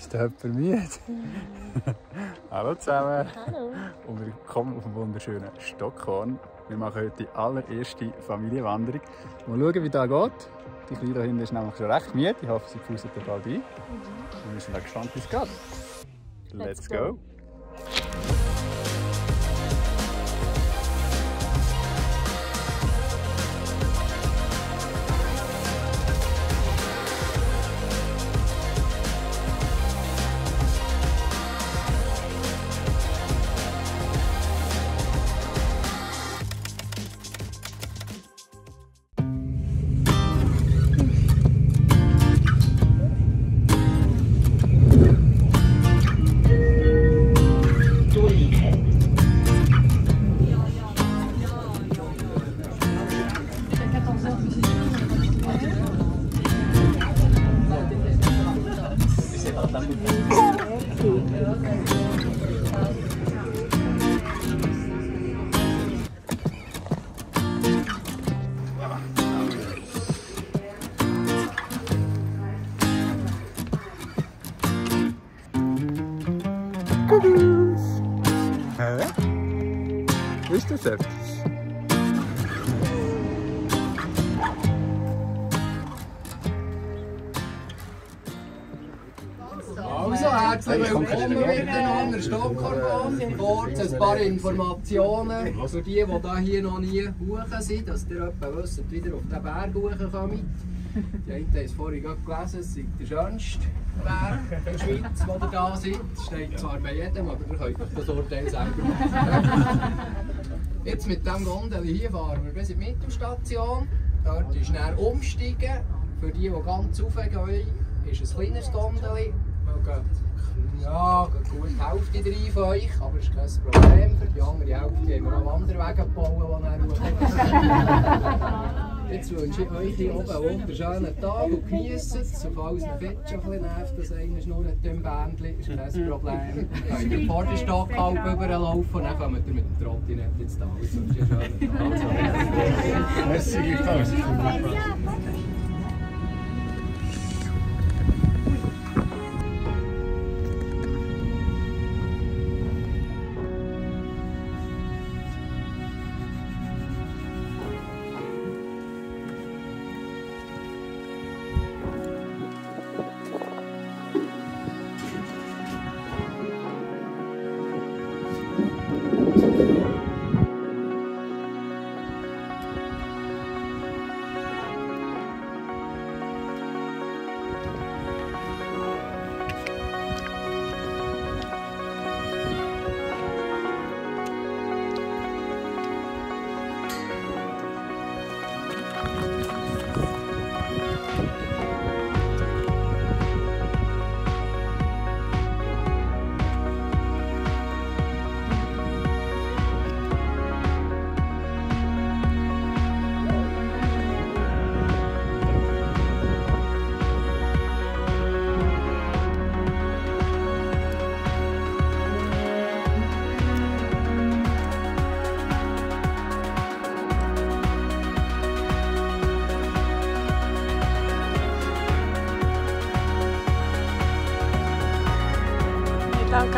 Ist da jemand müde? Hallo zusammen. Hallo. Und wir kommen auf den wunderschönen Stockhorn. Wir machen heute die allererste Familienwanderung. Mal schauen, wie das geht. Die Kleine da hinten ist nämlich schon recht müde. Ich hoffe, sie fußt bald ein. Und wir sind auch gespannt, wie es geht. Let's, Let's go. go. Also, herzlich willkommen miteinander, Stockholm. Kurz ein paar Informationen für die, die hier noch nie hoch sind, dass ihr etwa wisst, wieder auf den Berg hochkommen. Die einen haben es vorhin gerade gelesen, es sei der schönste Berg in der Schweiz, wo ihr da seid. Das steht zwar bei jedem, aber ihr könnt euch das Urteil selber machen. Jetzt mit diesem Gondel hier fahren wir bis in die Mittelstation. Dort ist dann umsteigen. Für die, die ganz rauf gehen, ist ein kleines Gondel. Gehen, ja, gut die Hälfte rein von euch, aber das ist kein Problem. Für die andere Hälfte haben wir noch Wanderwege gebaut, die dann Jetzt wünsche ich euch hier oben einen wunderschönen Tag und genießt es. Falls es fett schon ein bisschen nervt, dass einer schnurrt im Bändchen, ist kein Problem. Könnt ihr den Stock halb überlaufen und dann kommt ihr mit dem Trottinett ins Tal. Ich wünsche euch einen schönen Tag. Merci,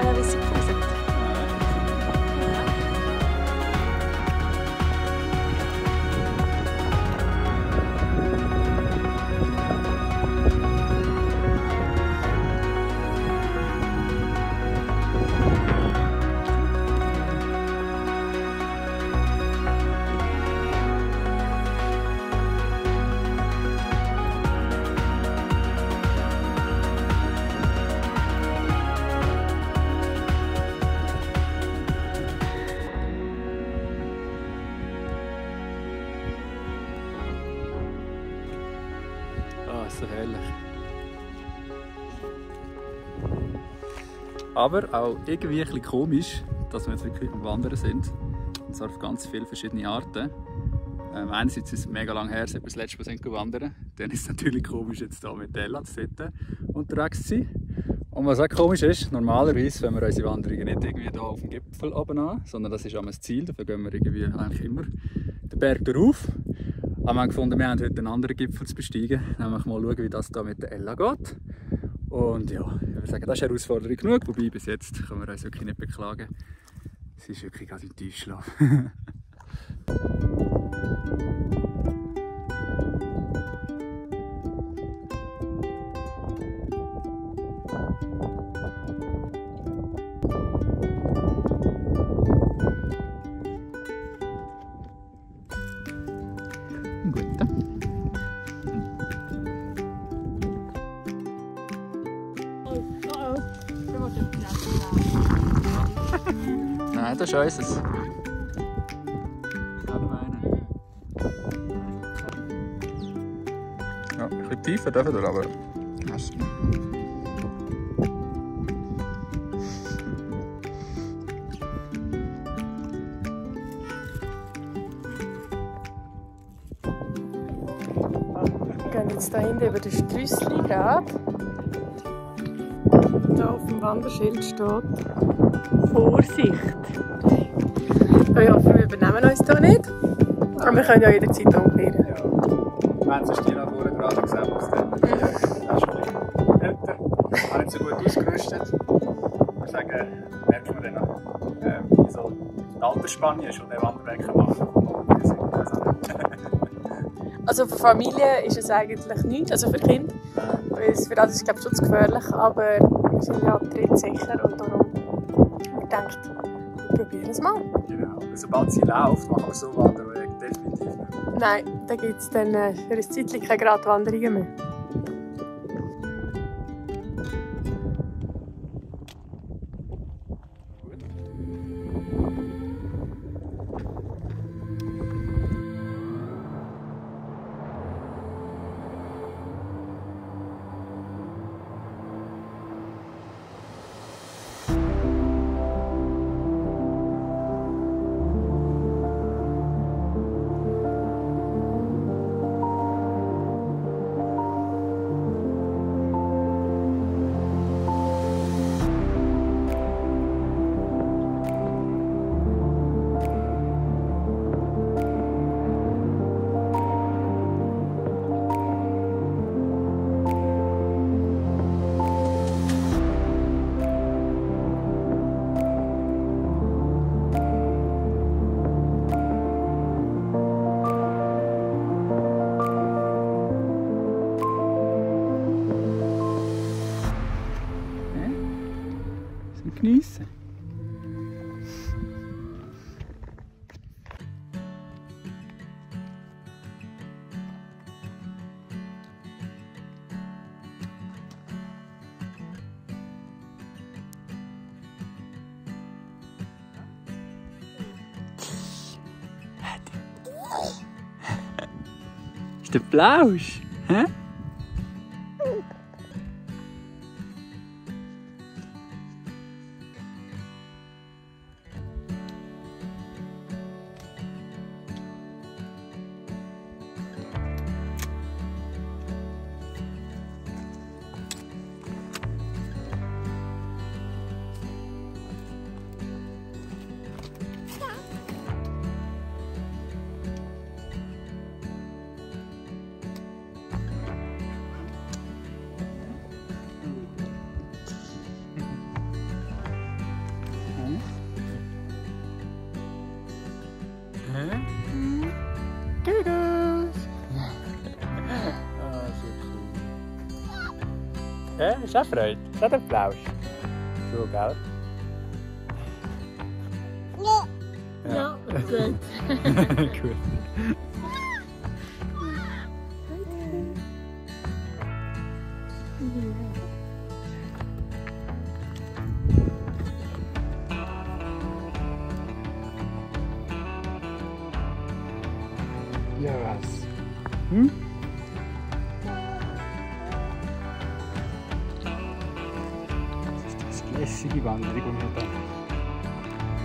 gleichfalls. Ich Aber auch irgendwie ein bisschen komisch, dass wir jetzt wirklich am Wandern sind. Und zwar auf ganz viele verschiedene Arten. Ähm, einerseits ist es mega lang her, seit wir das letzte Mal sind wandern. Dann ist es natürlich komisch, jetzt hier mit Ella zu sitzen, unterwegs zu sein. Und was auch komisch ist, normalerweise, wenn wir unsere Wanderungen nicht irgendwie hier auf dem Gipfel oben an, sondern das ist einmal das Ziel, dafür gehen wir irgendwie eigentlich immer den Berg darauf. Aber wir haben gefunden, wir haben heute einen anderen Gipfel zu besteigen, nämlich mal schauen, wie das da mit der Ella geht. Und ja, ich würde sagen, das ist Herausforderung genug, wobei bis jetzt können wir uns wirklich nicht beklagen. Es ist wirklich gerade im Tiefschlaf. Nein, das ist unseres. Auch noch einen. Ja, ein bisschen tiefer dürfen wir, aber. Merci. Wir gehen jetzt hier hinten über den Strüssli gerade. Da auf dem Wanderschild steht Vorsicht. Übernehmen uns hier nicht. Aber wir können ja jederzeit umkehren. Ja. Wenn sie stehen nach vorne gerade gesehen aus dem Das ist ein bisschen älter, auch nicht so gut ausgerüstet. Ich würde sagen, merken wir dann noch, ähm, wie so die Altersspanne ist und der Wanderweg machen kann. Also für Familie ist es eigentlich nichts, also für Kinder. Weil es- Für das ist es glaube ich schon zu gefährlich, aber wir sind ja trittsicher und darum ich denke, wir probieren es mal. Sobald sie läuft, machen wir so Wanderweg definitiv nicht. Nein, da gibt es dann äh, für ein Zeitchen keine Gratwanderungen mehr. Zum Geniessen. Ist der Plausch? Cool. Ja, ist auch Freude. Ist auch der Plausch. So, gell? Ja, gut. Gut.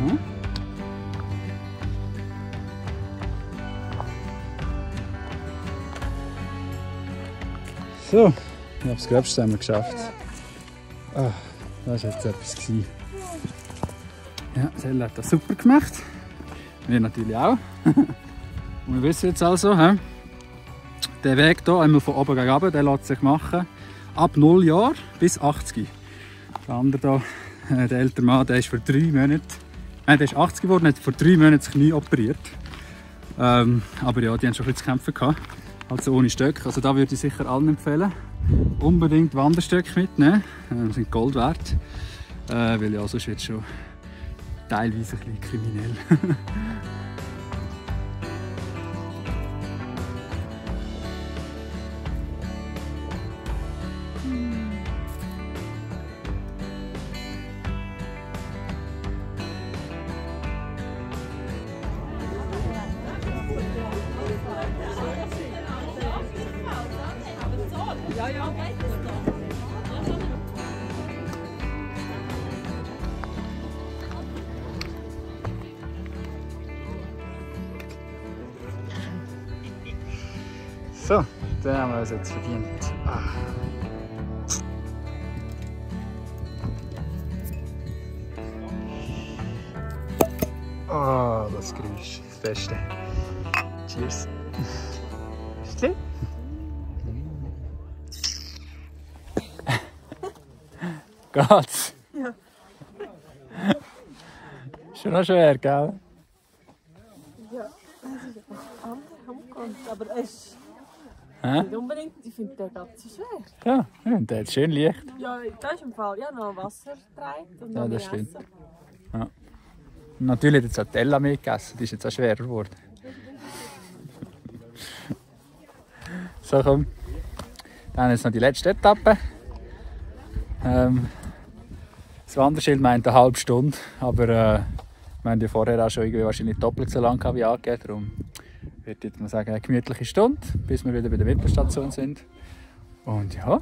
Hm? So, ich habe das Gröbste haben wir geschafft. Ah, das war jetzt etwas. Ja, Sel hat das super gemacht. Wir natürlich auch. Und wir wissen jetzt also, hä? der Weg hier, einmal von oben gegen runter, der lässt sich machen. ab 0 Jahren bis 80. Der andere hier, äh, der ältere Mann, der ist vor drei Monaten, nein, der ist 80 geworden, hat vor drei Monaten das Knie operiert. Ähm, aber ja, die haben schon ein bisschen zu kämpfen gehabt. Also ohne Stöcke. Also da würde ich sicher allen empfehlen. Unbedingt Wanderstöcke mitnehmen. Äh, sind Gold wert. Äh, weil ja, sonst wird es schon teilweise ein bisschen kriminell. Den haben wir uns jetzt verdient. Ah. Oh, das Geräusch, das Beste. Cheers. Das? Geht's? Ja. Schon noch schwer, gell? Ja, das ist etwas anderes umgekommen. Aber es ist Hä? nicht unbedingt, ich finde den ganz so schwer. Ja, ja, und der hat schön Licht. Ja, das ist im Fall ja noch Wasser treibt und Ja, das stimmt. Und natürlich hat jetzt auch Tella mitgegessen, die ist jetzt auch schwerer geworden. so, komm. Dann jetzt noch die letzte Etappe. Ähm, das Wanderschild meint eine halbe Stunde, aber äh, wir haben ja vorher auch schon irgendwie wahrscheinlich doppelt so lang gehabt wie angegeben. Darum wird ich jetzt mal sagen, eine gemütliche Stunde, bis wir wieder bei der Winterstation sind. Und ja,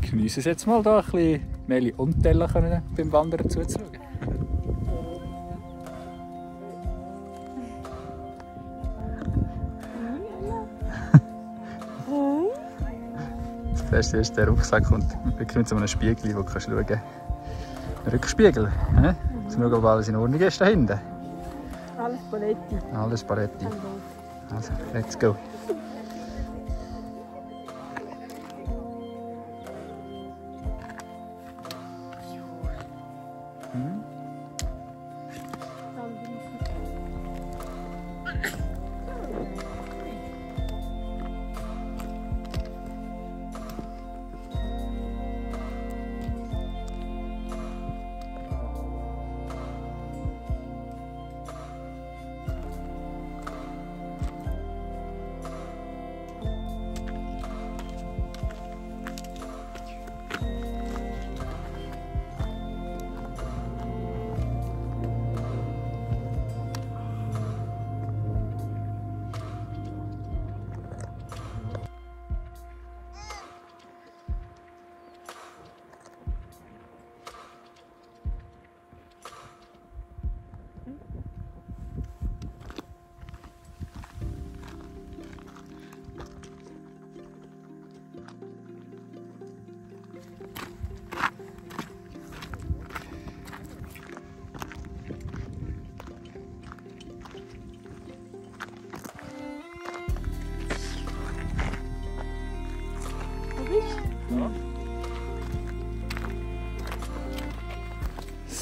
genießen es jetzt mal, da ein bisschen Meli und Tella können beim Wandern zuzuschauen. Das Beste ist, der Rucksack kommt wirklich mit so einem Spiegel, wo du kannst schauen kannst. Ein Rückspiegel, hä? um zu schauen, ob alles in Ordnung ist da hinten. Alles Paletti. Alles Paletti. Let's go.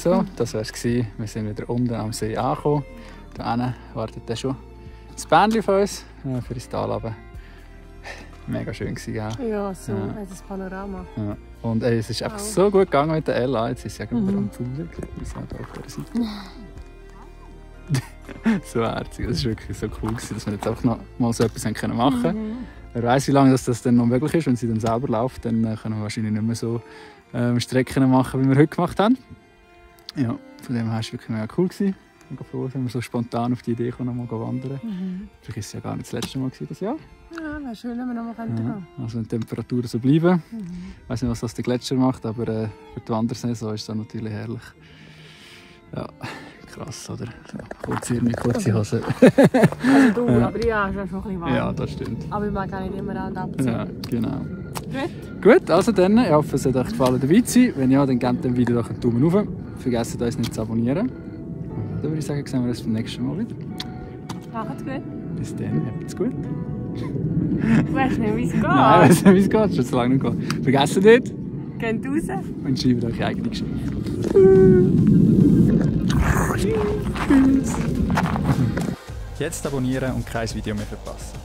So, das war es. gewesen. Wir sind wieder unten am See angekommen. Da hinten wartet dann schon das Bändchen auf uns äh, für das Tal runter. Mega schön gewesen, gell? Ja, so, Ja. das Panorama. Ja. Und ey, es ist einfach Wow. so gut gegangen mit der Ella. Jetzt ist sie ja gerade wieder Mhm. am Fuße. Wir sind hier auf der Seite. so herzig. Das war wirklich so cool, gewesen, dass wir jetzt einfach noch mal so etwas können machen Mhm. Wer weiß, wie lange das, das dann noch möglich ist. Wenn sie dann selber läuft, dann äh, können wir wahrscheinlich nicht mehr so ähm, Strecken machen, wie wir heute gemacht haben. Ja, von dem her war es wirklich mega cool. Gewesen. Mega froh, dass wir so spontan auf die Idee kommen, mal wandern. Mhm. Vielleicht war es ja gar nicht das letzte Mal das Jahr. Ja, wäre schön, wenn wir noch mal könnten Ja. gehen. Also wenn die Temperaturen so bleiben. Mhm. Ich weiß nicht, was das der Gletscher macht, aber äh, für die Wandersaison ist das natürlich herrlich. Ja, krass, oder? So, kurze Hirne, kurze Hose. Also du, aber ja, es ist schon ein bisschen warm. Ja, das stimmt. Aber ich mag nicht immer an abziehen. Ja, genau. Gut. Gut, also dann, ich hoffe, es hat euch gefallen dabei zu sein. Wenn ja, dann gebt dem Video doch einen Daumen hoch. Vergesst uns nicht zu abonnieren. Und dann würde ich sagen, sehen wir uns beim nächsten Mal wieder. Macht's gut. Bis dann, habt's gut. Weißt du nicht, wie es geht? Nein, weiss nicht, wie es geht. Schon zu lange nicht gegangen. Vergessen nicht Geht raus. und schreibt eure eigene Geschichte. Jetzt abonnieren und kein Video mehr verpassen.